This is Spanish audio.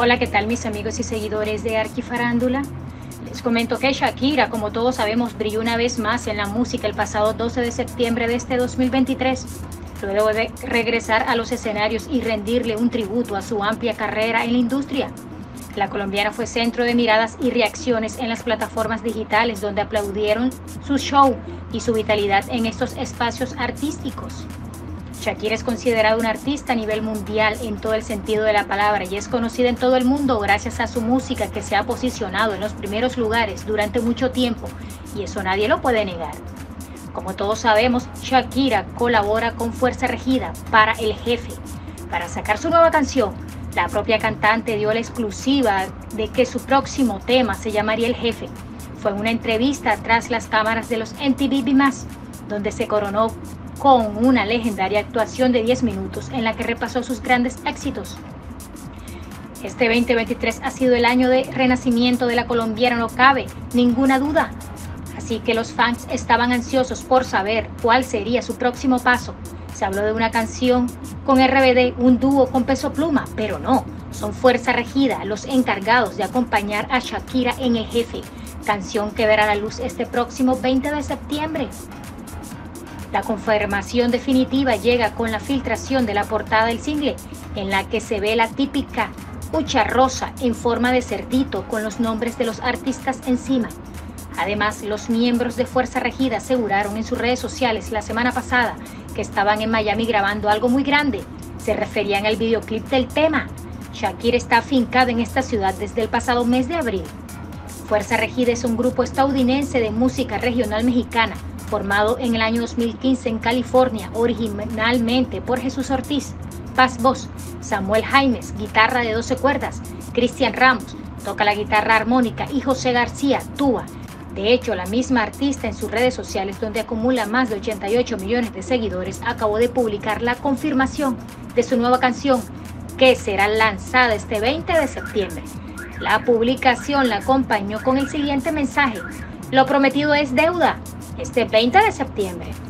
Hola, ¿qué tal mis amigos y seguidores de Arquifarándula? Les comento que Shakira, como todos sabemos, brilló una vez más en la música el pasado 12 de septiembre de este 2023, luego de regresar a los escenarios y rendirle un tributo a su amplia carrera en la industria. La colombiana fue centro de miradas y reacciones en las plataformas digitales donde aplaudieron su show y su vitalidad en estos espacios artísticos. Shakira es considerada una artista a nivel mundial en todo el sentido de la palabra y es conocida en todo el mundo gracias a su música que se ha posicionado en los primeros lugares durante mucho tiempo y eso nadie lo puede negar. Como todos sabemos, Shakira colabora con Fuerza Regida para El Jefe. Para sacar su nueva canción, la propia cantante dio la exclusiva de que su próximo tema se llamaría El Jefe. Fue una entrevista tras las cámaras de los MTV más donde se coronó con una legendaria actuación de 10 minutos en la que repasó sus grandes éxitos. Este 2023 ha sido el año de renacimiento de la colombiana, no cabe ninguna duda. Así que los fans estaban ansiosos por saber cuál sería su próximo paso. Se habló de una canción con RBD, un dúo con peso pluma, pero no, son Fuerza Regida los encargados de acompañar a Shakira en El Jefe, canción que verá la luz este próximo 20 de septiembre. La confirmación definitiva llega con la filtración de la portada del single, en la que se ve la típica hucha rosa en forma de cerdito con los nombres de los artistas encima. Además, los miembros de Fuerza Regida aseguraron en sus redes sociales la semana pasada que estaban en Miami grabando algo muy grande. Se referían al videoclip del tema. Shakira está afincada en esta ciudad desde el pasado mes de abril. Fuerza Regida es un grupo estadounidense de música regional mexicana formado en el año 2015 en California, originalmente por Jesús Ortiz, Paz Voz, Samuel Jaimes, guitarra de 12 cuerdas, Cristian Ramos, toca la guitarra armónica y José García, tuba. De hecho, la misma artista en sus redes sociales, donde acumula más de 88 millones de seguidores, acabó de publicar la confirmación de su nueva canción, que será lanzada este 20 de septiembre. La publicación la acompañó con el siguiente mensaje. Lo prometido es deuda este 20 de septiembre.